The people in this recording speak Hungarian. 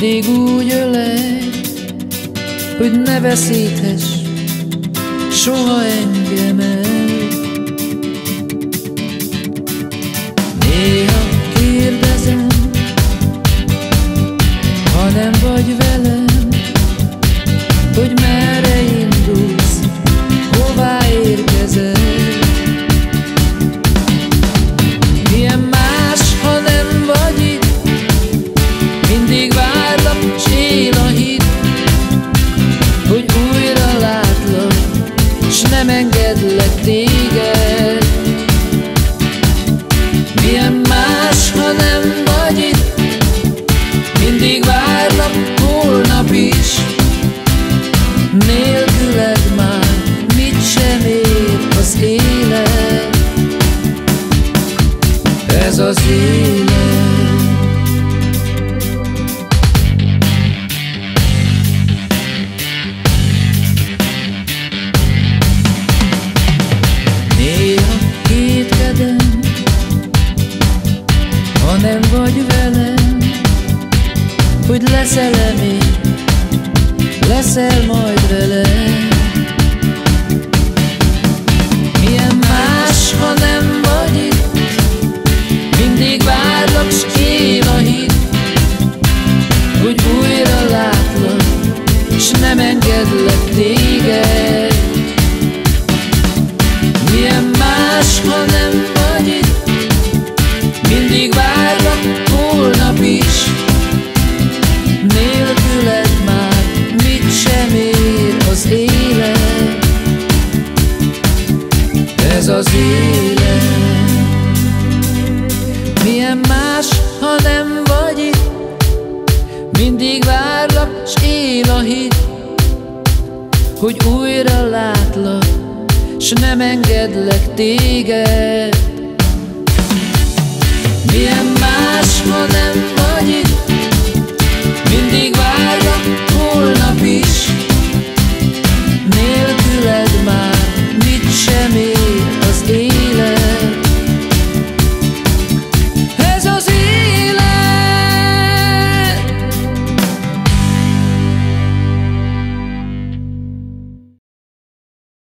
Mindig úgy ölej, hogy ne veszíthess soha engem. Hogy újra látlak, s nem engedlek téged. Milyen más, ha nem vagy itt, mindig várlak holnap is, Nélküled már mit sem ér az élet. Ez az élet leszel-e még leszel majd velem Milyen más, ha nem vagy itt? Mindig várlak, s él a hit. Hogy újra látlak, s nem engedlek téged. Milyen más, ha nem élet más, ha nem vagy Mindig várlak, s él a hit. Hogy újra látlak, s nem engedlek téged